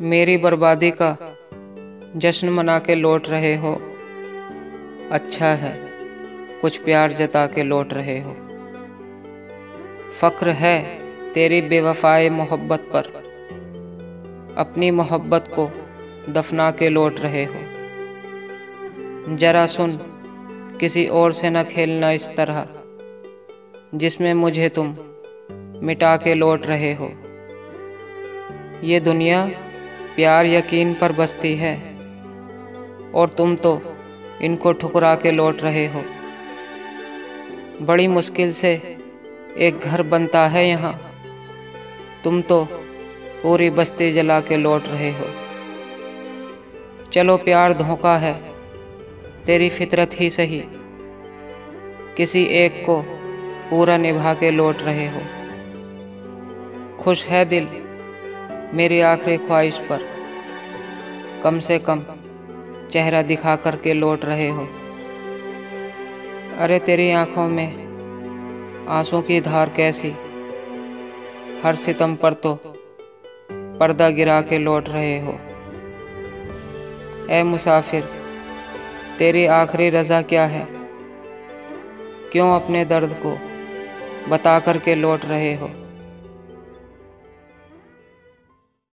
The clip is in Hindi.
मेरी बर्बादी का जश्न मना के लौट रहे हो। अच्छा है, कुछ प्यार जता के लौट रहे हो। फ़क्र है तेरी बेवफाए मोहब्बत पर। अपनी मोहब्बत को दफना के लौट रहे हो। जरा सुन, किसी और से न खेलना इस तरह, जिसमें मुझे तुम मिटा के लौट रहे हो। ये दुनिया प्यार यकीन पर बसती है, और तुम तो इनको ठुकरा के लौट रहे हो। बड़ी मुश्किल से एक घर बनता है यहाँ। तुम तो पूरी बस्ती जला के लौट रहे हो। चलो प्यार धोखा है, तेरी फितरत ही सही। किसी एक को पूरा निभा के लौट रहे हो। खुश है दिल मेरी आखिरी ख्वाहिश पर कम से कम चेहरा दिखा कर के लौट रहे हो। अरे तेरी आँखों में आँसू की धार कैसी? हर सितम पर तो पर्दा गिरा के लौट रहे हो। ए मुसाफिर, तेरी आखिरी रज़ा क्या है? क्यों अपने दर्द को बता कर के लौट रहे हो?